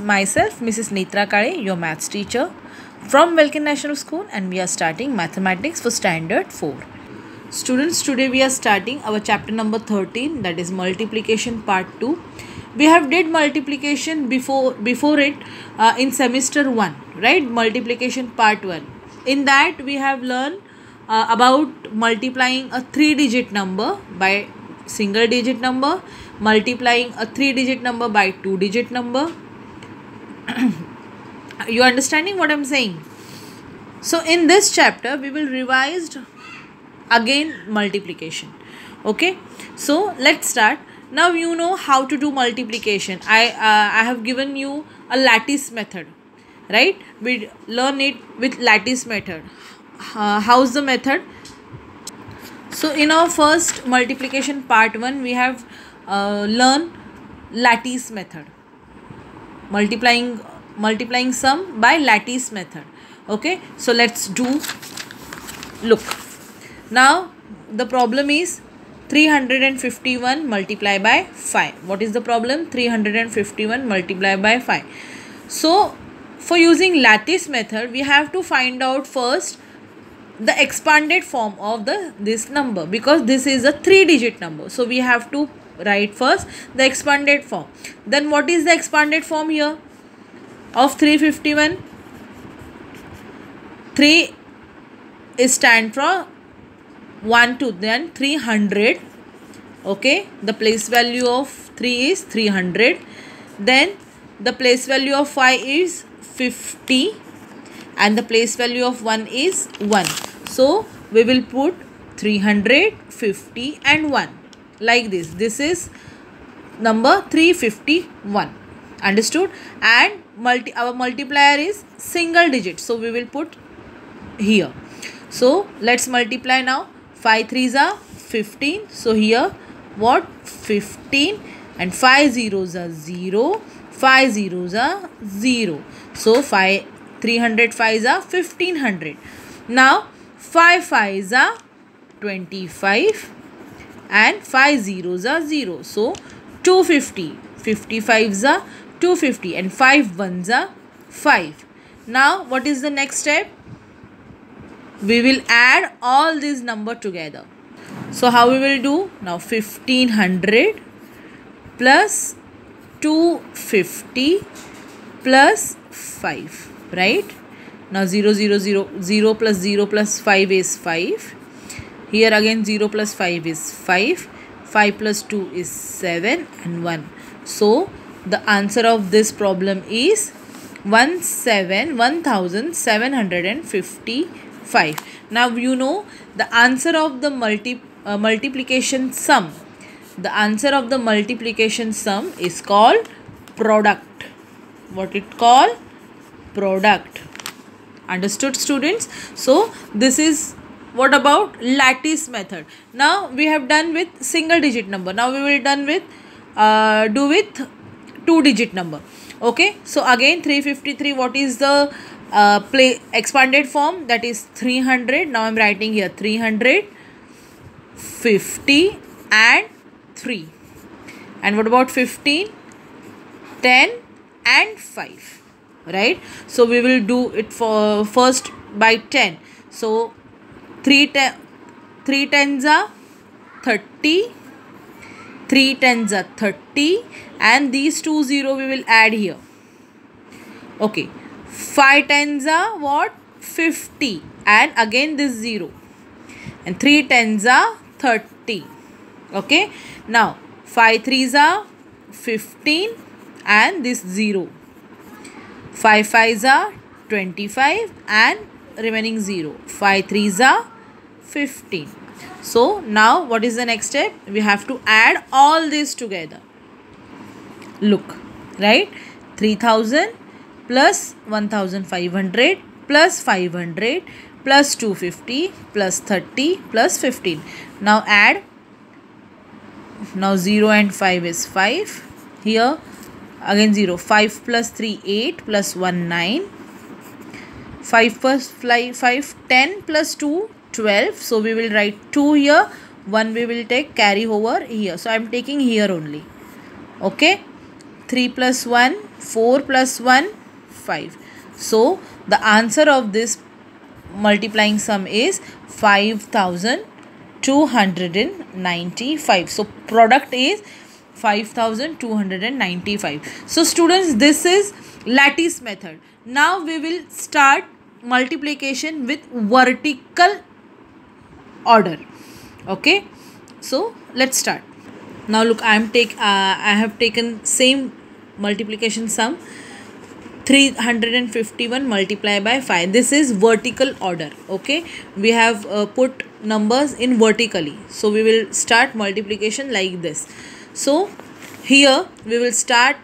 myself Mrs. Netra Kale, your maths teacher from Welkin National School and we are starting mathematics for standard 4. Students today we are starting our chapter number 13 that is multiplication part 2. We have did multiplication before before it uh, in semester 1 right multiplication part 1. In that we have learned uh, about multiplying a 3 digit number by single digit number multiplying a 3 digit number by 2 digit number you understanding what i'm saying? So in this chapter we will revise again multiplication. Okay? So let's start. Now you know how to do multiplication. I uh, i have given you a lattice method right? We learn it with lattice method. Uh, how's the method? So in our first multiplication part 1 we have uh, lattice method multiplying multiplying sum by lattice method. Okay so let's do look. Now the problem is 351 multiply by 5 what is the problem? 351 multiply by 5 so for using lattice method we have to find out first the expanded form of the this number because this is a three digit number. So we have to write first the expanded form. Then what is the expanded form here? Of 351 3 is stand for 1 to then 300 okay the place value of 3 is 300 then the place value of 5 is 50 and the place value of 1 is 1 so we will put 350 and 1 like this. This is number 351 understood? And multi our multiplier is single digit. So we will put here. So let's multiply now. 5 threes are 15 so here what? 15 and 5 zeros are 0 5 zeros are 0 so 5 305 are 1500 now 5 5s are 25 and 5 zeros are 0. So 250. 55s are 250 and 5 ones are 5. Now what is the next step? We will add all these number together. So how we will do? Now 1500 plus 250 plus 5 right now 0 0 0 0 plus 0 plus 5 is 5 here again 0 plus 5 is 5. 5 plus 2 is 7 and 1. So the answer of this problem is 1 7 1755. Now you know the answer of the multi uh, multiplication sum. The answer of the multiplication sum is called product. What it called? Product. Understood students? So this is what about lattice method? Now we have done with single digit number. Now we will done with uh, do with two digit number. Okay? So again 353 what is the uh, play expanded form? That is 300 now i'm writing here 300 50 and 3 and what about 15 10 and 5 right? So we will do it for first by 10 so 3 ten, 3 tens are 30 Three tens are 30 and these two zero we will add here. Okay five tens are what? 50 and again this 0 and three tens are 30 okay now five threes are 15 and this 0 5 fives are 25 and remaining 0 5 threes are 15 so now what is the next step? We have to add all this together. Look right? 3000 plus 1500 plus 500 plus 250 plus 30 plus 15 now add. Now 0 and 5 is 5 here again 0 5 plus 3 8 plus 1 9 5 plus 5 5 10 plus 2 12 so we will write 2 here. 1 we will take carry over here. So i am taking here only. Okay? 3 plus 1 4 plus 1 5 so the answer of this multiplying sum is 5295 so product is 5295 so students this is lattice method. Now we will start multiplication with vertical order. Okay? So let's start. Now look i am take uh, i have taken same multiplication sum 351 multiply by 5 this is vertical order. Okay? We have uh, put numbers in vertically. So we will start multiplication like this. So here we will start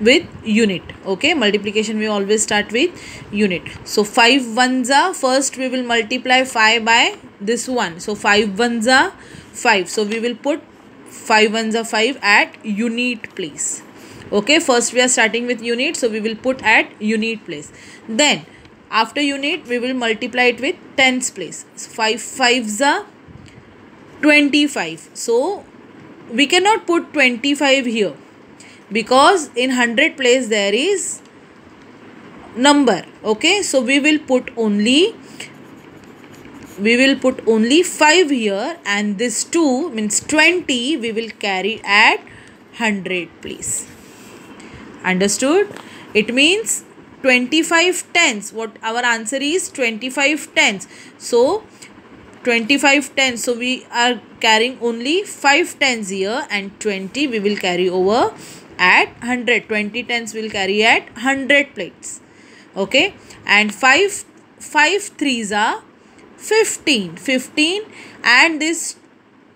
with unit okay? Multiplication we always start with unit. So 5 ones are first we will multiply 5 by this one. So 5 ones are 5 so we will put 5 ones are 5 at unit place okay? First we are starting with unit so we will put at unit place. Then after unit we will multiply it with tens place. 5 fives are 25 so we cannot put 25 here because in 100 place there is number okay? So we will put only we will put only 5 here and this 2 means 20 we will carry at 100 place. Understood? It means 25 tens. What our answer is 25 tens. So 25 tens. So we are carrying only 5 tens here and 20 we will carry over at 100 20 tens will carry at 100 plates. Okay? And 5 5 threes are 15 15 and this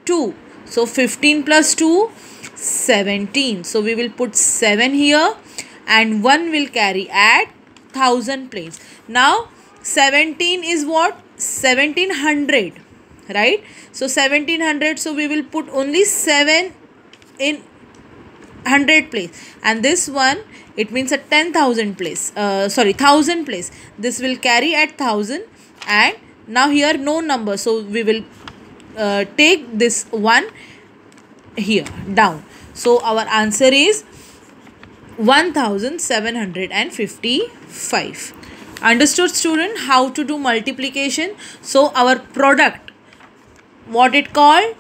2 so 15 plus 2 17 so we will put 7 here and 1 will carry at 1000 plates. Now 17 is what? 1700 right? So 1700 so we will put only 7 in 100 place. And this one it means a 10000 place. Uh, sorry 1000 place. This will carry at 1000 and now here no number. So we will uh, take this one here down. So our answer is 1755 understood student? How to do multiplication? So our product what it called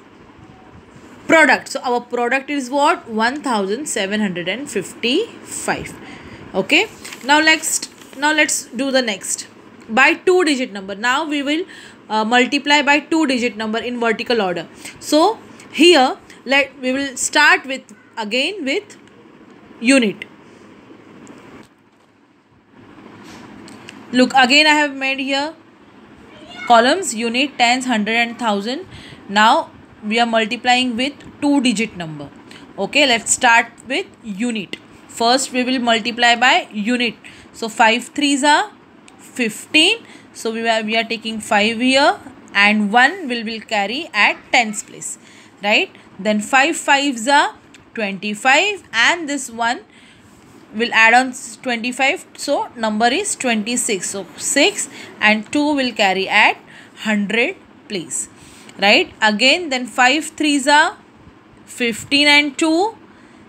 product. So our product is what? 1755 okay? Now next now let's do the next. By two digit number. Now we will uh, multiply by two digit number in vertical order. So here let we will start with again with unit. Look again i have made here columns unit tens hundred and thousand. Now we are multiplying with two digit number. Okay let's start with unit. First we will multiply by unit. So 5 threes are 15 so we are we are taking 5 here and 1 will will carry at tens place right? Then 5 fives are 25 and this one will add on 25 so number is 26 so 6 and 2 will carry at 100 place right? Again then 5 threes are 15 and 2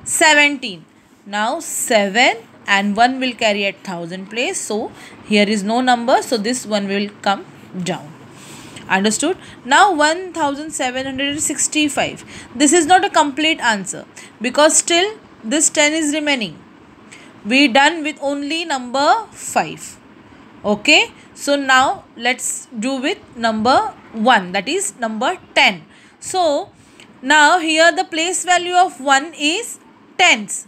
17 now 7 and 1 will carry at 1000 place. So here is no number. So this one will come down. Understood? Now 1765 this is not a complete answer because still this 10 is remaining. We done with only number 5 okay so now let's do with number 1 that is number 10. So now here the place value of 1 is tens.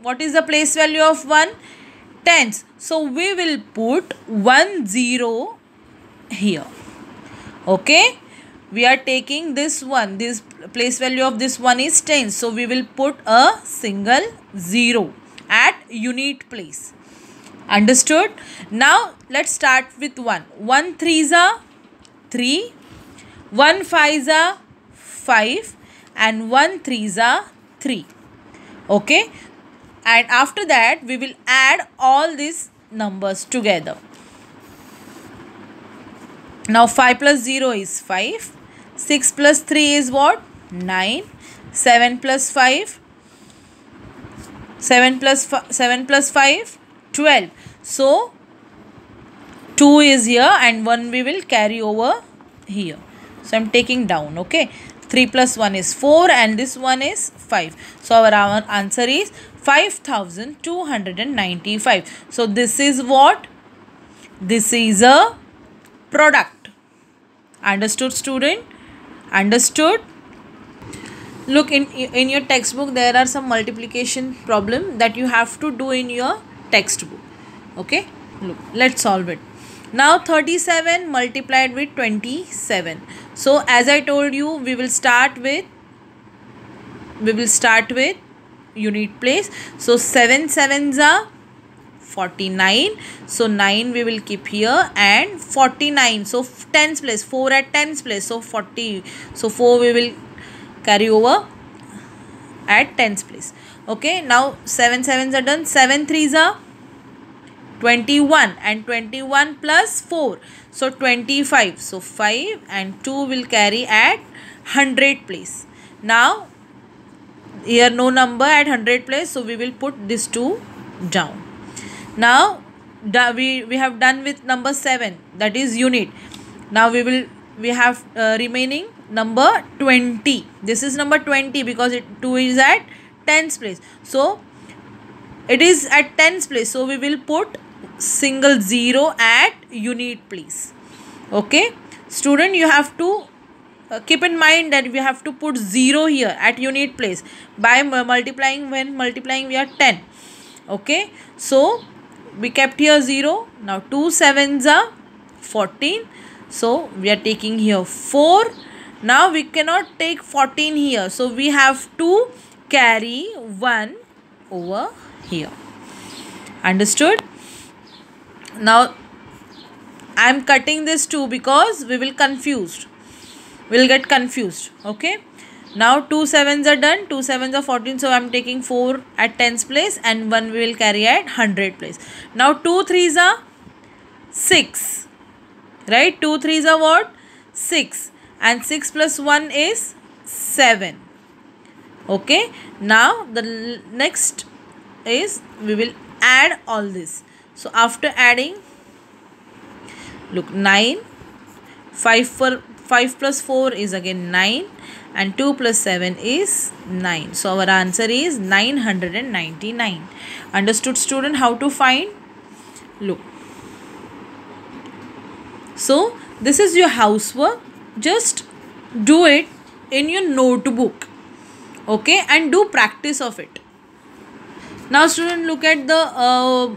What is the place value of 1? Tens. So we will put 1 0 here. Okay. We are taking this one. This place value of this one is tens. So we will put a single 0 at unit place. Understood? Now let's start with 1. 1 3s are 3 1 5s are 5 and 1 3s are 3 okay? And after that we will add all these numbers together. Now 5 plus 0 is 5 6 plus 3 is what? 9 7 plus 5 7 plus 7 plus 5 12 so 2 is here and 1 we will carry over here. So i'm taking down okay? 3 plus 1 is 4 and this one is 5 so our our answer is 5295 so this is what? This is a product. Understood student? Understood? Look in in your textbook there are some multiplication problem that you have to do in your textbook. Okay? Look let's solve it. Now 37 multiplied with 27 so as i told you we will start with we will start with unit place. So 7 sevens are 49 so 9 we will keep here and 49 so tens place 4 at tens place. So 40 so 4 we will carry over at tens place okay now 7 sevens are done. 7 threes are 21 and 21 plus 4 so 25 so 5 and 2 will carry at 100 place. Now here no number at 100 place. So we will put this 2 down. Now we we have done with number 7 that is unit. Now we will we have uh, remaining number 20 this is number 20 because it 2 is at tens place. So it is at tens place. So we will put single zero at unit place. Okay? Student you have to uh, keep in mind that we have to put 0 here at unit place. By multiplying when multiplying we are 10 okay? So we kept here 0 now 2 sevens are 14 so we are taking here 4 now we cannot take 14 here. So we have to carry 1 over here. Understood? Now I am cutting this 2 because we will confused. We will get confused. Okay. Now 2 sevens are done. 2 sevens are 14. So I am taking 4 at tens place and 1 we will carry at 100 place. Now 2 threes are 6. Right? 2 threes are what? 6 and 6 plus 1 is 7 okay? Now the next is we will add all this. So after adding look 9 5 for 5 plus 4 is again 9 and 2 plus 7 is 9 so our answer is 999 understood student? How to find? Look. So this is your housework. Just do it in your notebook okay and do practice of it. Now student look at the uh,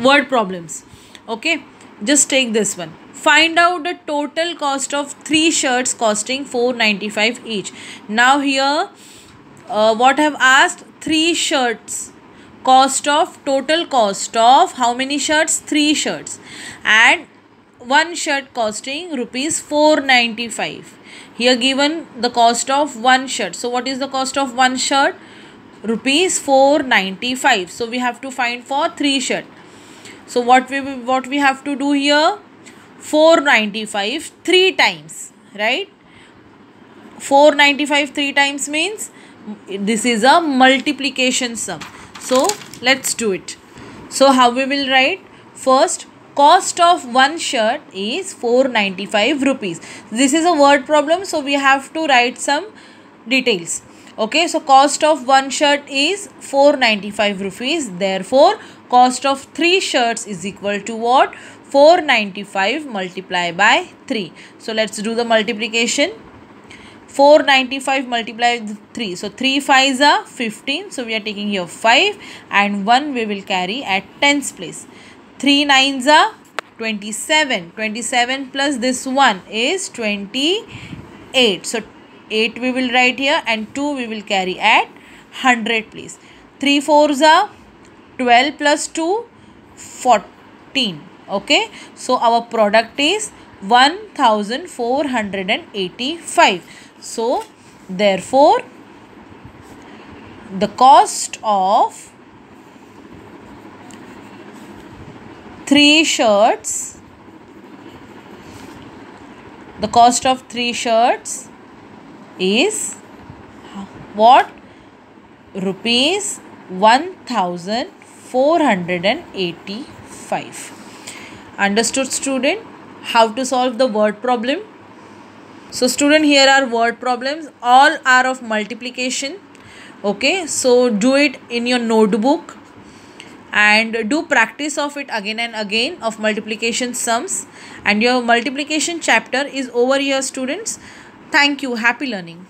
word problems. Okay just take this one. Find out the total cost of three shirts costing 495 each. Now here uh, what have asked? Three shirts cost of total cost of how many shirts? Three shirts. And one shirt costing rupees 495 here given the cost of one shirt. So what is the cost of one shirt? Rupees 495 so we have to find for three shirt. So what we what we have to do here? 495 three times right? 495 three times means this is a multiplication sum. So let's do it. So how we will write? First cost of one shirt is 495 rupees. This is a word problem so we have to write some details. Okay so cost of one shirt is 495 rupees. Therefore cost of three shirts is equal to what? 495 multiplied by 3 so let's do the multiplication. 495 multiplied with 3 so 3 5s are 15 so we are taking here 5 and 1 we will carry at tens place 3 nines are 27. 27 plus this 1 is 28. So 8 we will write here and 2 we will carry at 100 place. 3 4s are 12 plus 2 14. Okay. So our product is 1485. So therefore the cost of three shirts. The cost of three shirts is what? Rupees 1485 understood student? How to solve the word problem? So student here are word problems. All are of multiplication. Okay so do it in your notebook and do practice of it again and again of multiplication sums. And your multiplication chapter is over here students. Thank you. Happy learning